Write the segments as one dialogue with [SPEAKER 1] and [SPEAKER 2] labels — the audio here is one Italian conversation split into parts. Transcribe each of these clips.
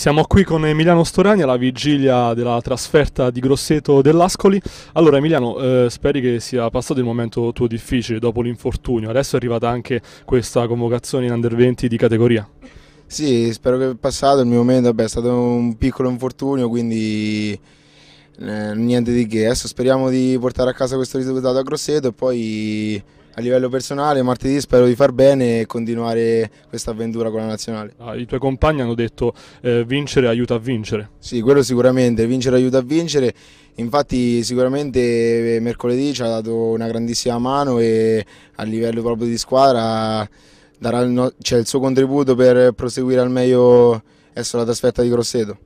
[SPEAKER 1] Siamo qui con Emiliano Storani alla vigilia della trasferta di Grosseto dell'Ascoli. Allora Emiliano, eh, speri che sia passato il momento tuo difficile dopo l'infortunio. Adesso è arrivata anche questa convocazione in Under 20 di categoria.
[SPEAKER 2] Sì, spero che è passato il mio momento, vabbè, è stato un piccolo infortunio, quindi eh, niente di che. Adesso speriamo di portare a casa questo risultato a Grosseto e poi a livello personale martedì spero di far bene e continuare questa avventura con la nazionale.
[SPEAKER 1] Ah, I tuoi compagni hanno detto eh, vincere aiuta a vincere.
[SPEAKER 2] Sì, quello sicuramente, vincere aiuta a vincere. Infatti sicuramente eh, mercoledì ci ha dato una grandissima mano e a livello proprio di squadra darà il, no cioè il suo contributo per proseguire al meglio adesso la trasferta di Grosseto.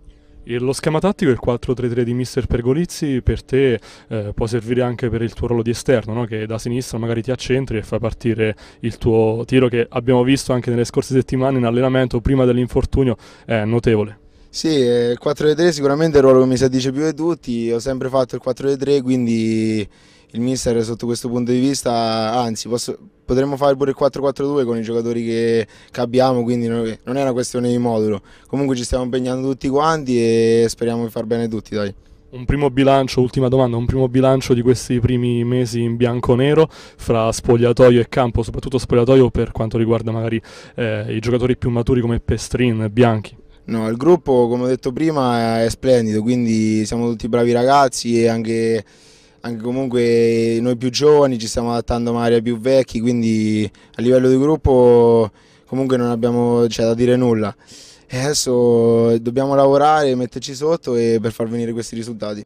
[SPEAKER 1] Lo schema tattico, il 4-3-3 di Mister Pergolizzi, per te eh, può servire anche per il tuo ruolo di esterno, no? che da sinistra magari ti accentri e fai partire il tuo tiro che abbiamo visto anche nelle scorse settimane in allenamento prima dell'infortunio, è notevole.
[SPEAKER 2] Sì, il 4-3 sicuramente è il ruolo che mi si addice più di tutti, ho sempre fatto il 4-3 quindi il mister sotto questo punto di vista, anzi posso, potremmo fare pure il 4-4-2 con i giocatori che, che, abbiamo, quindi non è una questione di modulo. Comunque ci stiamo impegnando tutti quanti e speriamo di far bene tutti, dai.
[SPEAKER 1] Un primo bilancio, ultima domanda, un primo bilancio di questi primi mesi in bianco-nero fra spogliatoio e campo, soprattutto spogliatoio per quanto riguarda magari eh, i giocatori più maturi come Pestrin, Bianchi.
[SPEAKER 2] No, il gruppo, come ho detto prima, è splendido, quindi siamo tutti bravi ragazzi e anche anche comunque noi più giovani ci stiamo adattando magari ai più vecchi, quindi a livello di gruppo comunque non abbiamo cioè, da dire nulla. E adesso dobbiamo lavorare, metterci sotto e per far venire questi risultati.